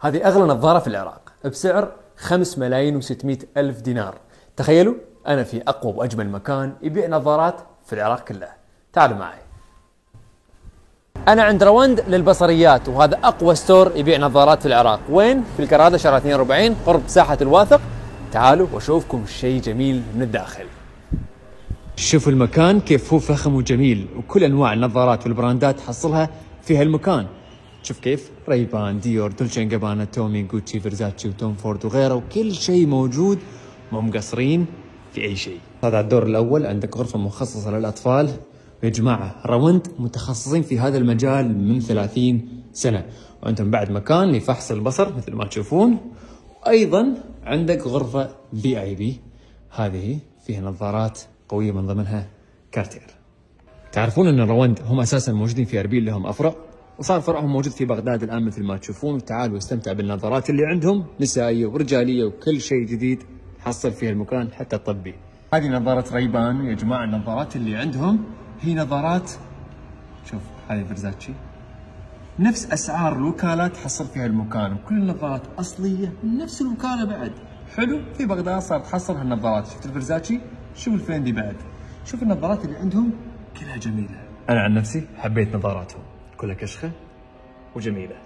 هذه أغلى نظارة في العراق بسعر 5 ملايين و600 ألف دينار. تخيلوا أنا في أقوى وأجمل مكان يبيع نظارات في العراق كله. تعالوا معي. أنا عند روند للبصريات وهذا أقوى store يبيع نظارات في العراق. وين؟ في الكرادة شارع 42 قرب ساحة الواثق. تعالوا وأشوفكم شيء جميل من الداخل. شوفوا المكان كيف هو فخم وجميل وكل أنواع النظارات والبراندات تحصلها في هالمكان. شوف كيف؟ Ray-Ban Dior Dolce & Gabbana Tommy Gucci Versace و Tom Ford وغيره وكل شيء موجود. مو مقصرين في أي شيء. هذا الدور الأول عندك غرفة مخصصة للأطفال. يا جماعة روند متخصصين في هذا المجال من 30 سنة. وعندهم بعد مكان لفحص البصر مثل ما تشوفون. وأيضا عندك غرفة VIP هذه فيها نظارات قوية من ضمنها Cartier. تعرفون أن روند هم أساسا موجودين في أربيل لهم أفرع. وصار فرعهم موجود في بغداد الآن مثل ما تشوفون. وتعالوا استمتع بالنظارات اللي عندهم نسائية ورجالية وكل شيء جديد حصل في المكان حتى الطبي. هذه نظارة Ray-Ban يا جماعة النظارات اللي عندهم. هي نظارات شوف هذه فرزاتشي. نفس أسعار الوكالات تحصل فيها المكان وكل النظارات أصلية من نفس الوكالة بعد. حلو في بغداد صارت تحصل هالنظارات. شفت الفرزاتشي؟ شوف الفندي بعد. شوف النظارات اللي عندهم كلها جميلة. أنا عن نفسي حبيت نظاراتهم. كلها كشخة وجميلة.